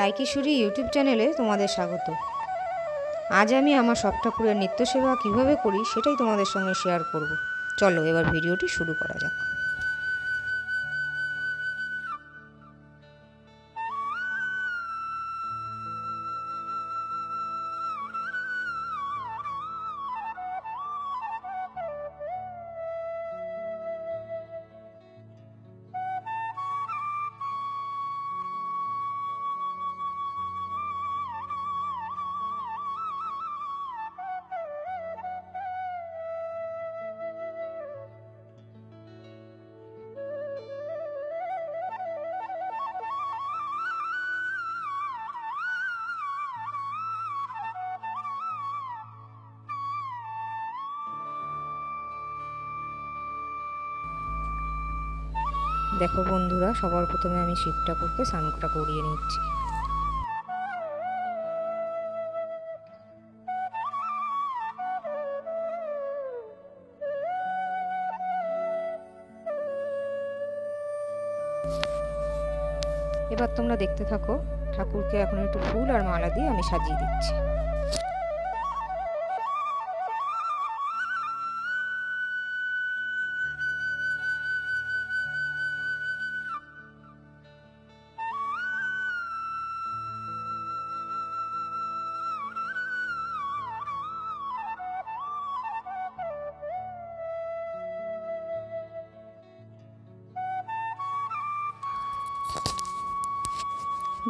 Raikishori YouTube চ্যানেলে তোমাদের স্বাগত। আজ আমি আমার সব ঠাকুরের নিত্য সেবা কীভাবে করি সেটাই তোমাদের সঙ্গে শেয়ার করব। চলো এবার ভিডিওটি শুরু করা যাক। দেখো বন্ধুরা, সবার প্রথমে আমি শিব ঠাকুরকে স্নানটা করিয়ে নিচ্ছি। এবার তোমরা দেখতে থাকো, ঠাকুরকে এখন একটু ফুল আর মালা দিয়ে আমি সাজিয়ে দিচ্ছি।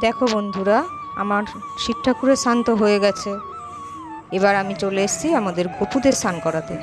দেখো বন্ধুরা, আমার শিব ঠাকুরের স্নান তো হয়ে গেছে। এবার আমি চলে এসেছি আমাদের গপুদের স্নান করাতে।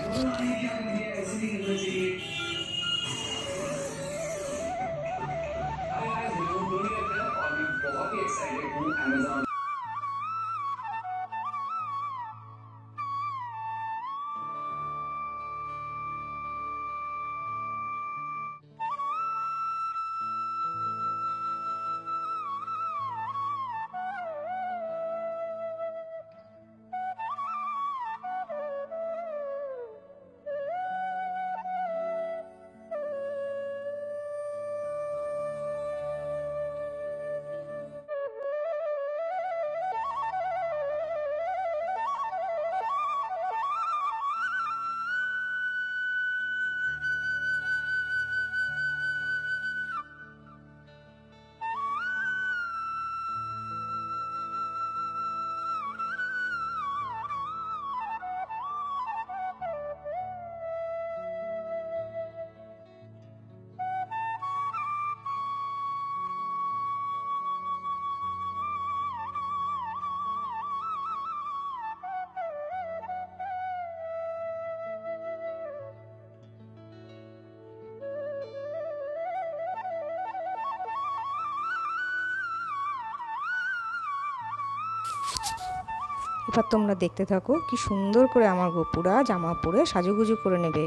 এবার তোমরা দেখতে থাকো কি সুন্দর করে আমার গোপুরা জামা পরে সাজুগুজু করে নেবে।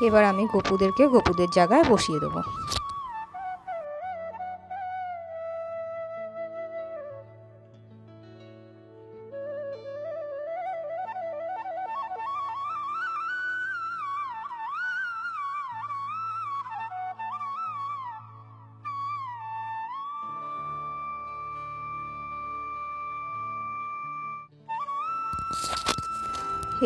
এবার আমি গপুদেরকে গপুদের জায়গায় বসিয়ে দেবো।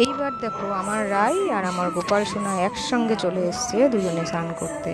এইবার দেখো আমার রায় আর আমার গোপাল সোনা একসঙ্গে চলে এসছে দুজনে স্নান করতে।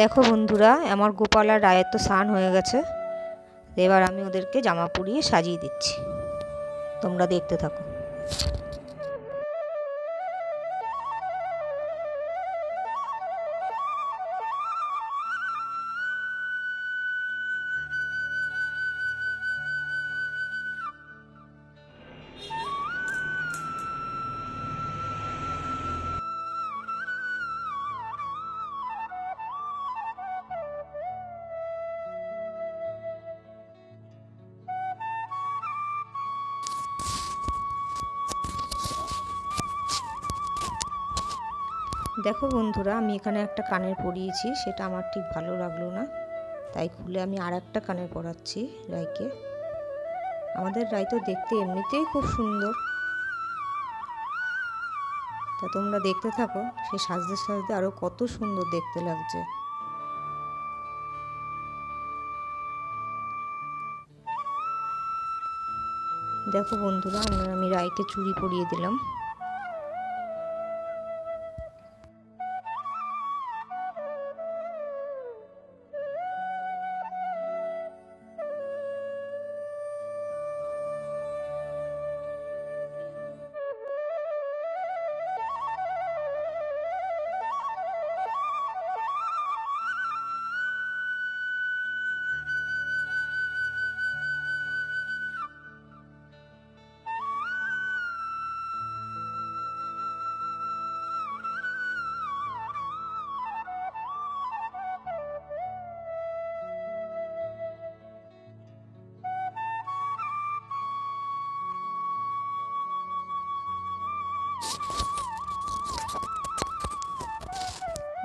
দেখো বন্ধুরা, আমার গোপাল আর রায়ের তো স্নান হয়ে গেছে। এবার আমি ওদেরকে জামা পরিয়ে সাজিয়ে দিচ্ছি। তোমরা দেখতে থাকো। দেখো বন্ধুরা, আমি এখানে একটা কানের পরিয়েছি, সেটা আমার ঠিক ভালো লাগল না। তাই খুলে আমি আর একটা কানের পরাচ্ছি রায়কে আমাদের রায় তো দেখতে এমনিতেই খুব সুন্দর। তা তোমরা দেখতে থাকো, সে সাজতে সাজতে আরও কত সুন্দর দেখতে লাগছে। দেখো বন্ধুরা আমি রায়কে চুড়ি পরিয়ে দিলাম।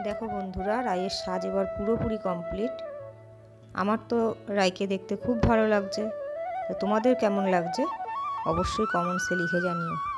দেখো বন্ধুরা রায়ের সাজ এবার পুরোপুরি কমপ্লিট আমার তো রায়কে দেখতে খুব ভালো লাগছে। তোমাদের কেমন লাগছে? অবশ্যই কমেন্টসে লিখে জানিও।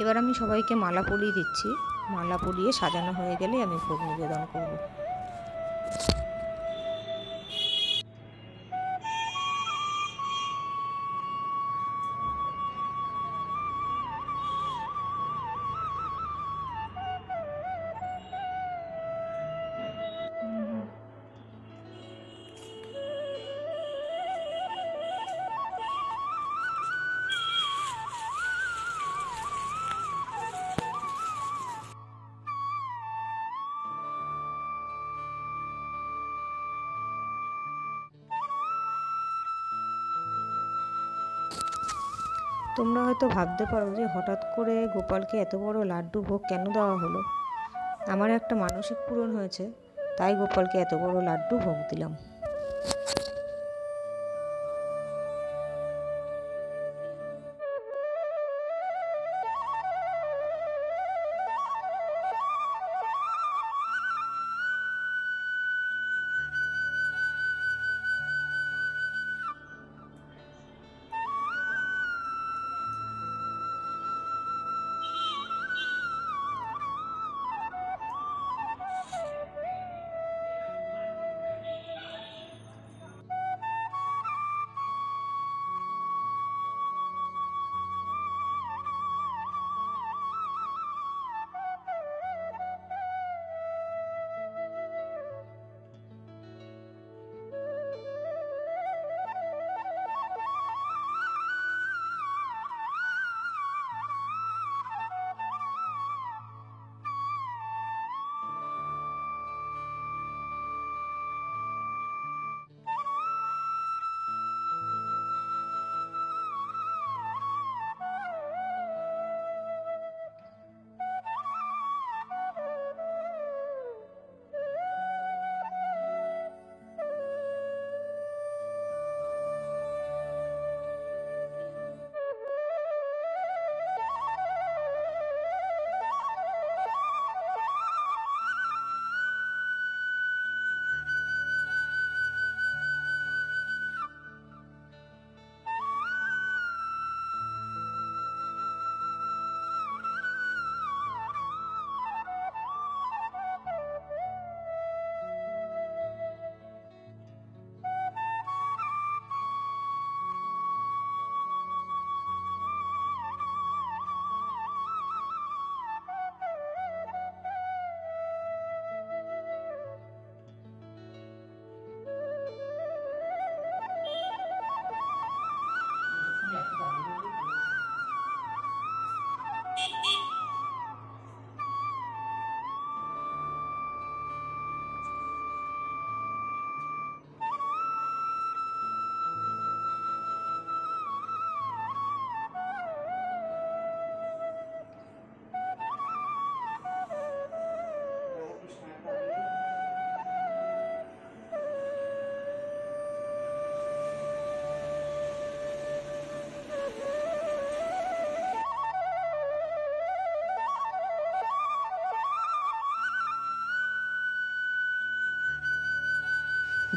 এবার আমি সবাইকে মালা পরিয়ে দিচ্ছি। মালা পরিয়ে সাজানো হয়ে গেলে আমি ভোগ নিবেদন করব। তোমরা হয়তো ভাবতে পারো যে হঠাৎ করে গোপালকে এত বড় লাড্ডু ভোগ কেন দেওয়া হলো? আমার একটা মানসিক পূরণ হয়েছে, তাই গোপালকে এত বড় লাড্ডু ভোগ দিলাম।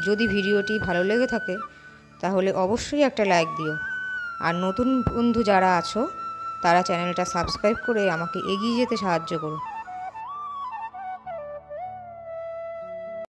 যদি ভিডিওটি ভালো লেগে থাকে, তাহলে অবশ্যই একটা লাইক দিও। আর নতুন বন্ধু যারা আছো, তারা চ্যানেলটা সাবস্ক্রাইব করে আমাকে এগিয়ে যেতে সাহায্য করো।